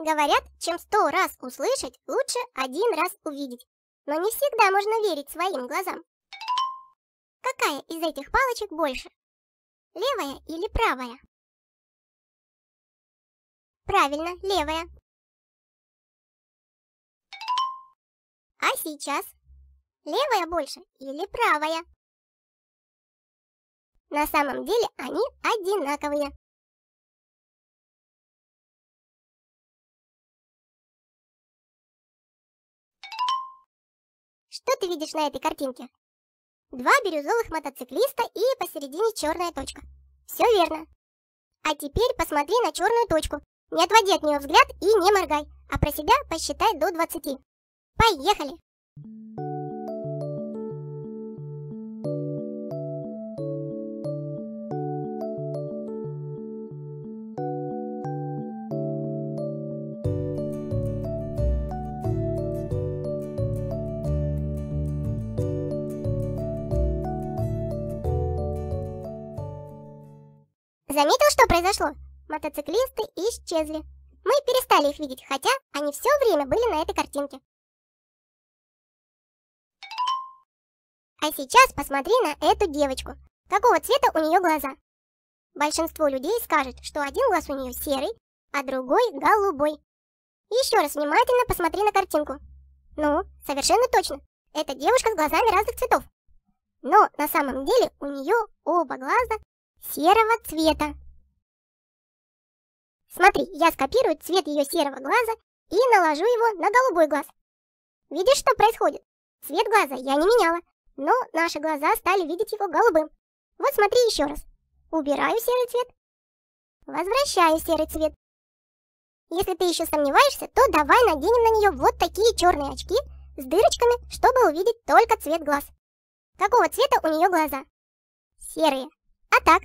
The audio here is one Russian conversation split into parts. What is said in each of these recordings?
Говорят, чем сто раз услышать, лучше один раз увидеть. Но не всегда можно верить своим глазам. Какая из этих палочек больше? Левая или правая? Правильно, левая. А сейчас? Левая больше или правая? На самом деле они одинаковые. Что ты видишь на этой картинке? Два бирюзовых мотоциклиста и посередине черная точка. Все верно. А теперь посмотри на черную точку. Не отводи от нее взгляд и не моргай, а про себя посчитай до 20. Поехали! Заметил, что произошло? Мотоциклисты исчезли. Мы перестали их видеть, хотя они все время были на этой картинке. А сейчас посмотри на эту девочку. Какого цвета у нее глаза? Большинство людей скажет, что один глаз у нее серый, а другой голубой. Еще раз внимательно посмотри на картинку. Ну, совершенно точно. Это девушка с глазами разных цветов. Но на самом деле у нее оба глаза серого цвета. Смотри, я скопирую цвет ее серого глаза и наложу его на голубой глаз. Видишь, что происходит? Цвет глаза я не меняла, но наши глаза стали видеть его голубым. Вот смотри еще раз. Убираю серый цвет. Возвращаю серый цвет. Если ты еще сомневаешься, то давай наденем на нее вот такие черные очки с дырочками, чтобы увидеть только цвет глаз. Какого цвета у нее глаза? Серые. А так?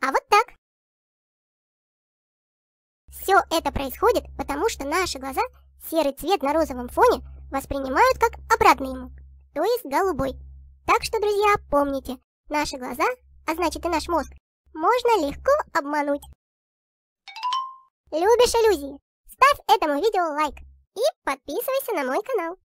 А вот так. Все это происходит, потому что наши глаза серый цвет на розовом фоне воспринимают как обратный ему, то есть голубой. Так что, друзья, помните, наши глаза, а значит и наш мозг, можно легко обмануть. Любишь иллюзии? Ставь этому видео лайк и подписывайся на мой канал.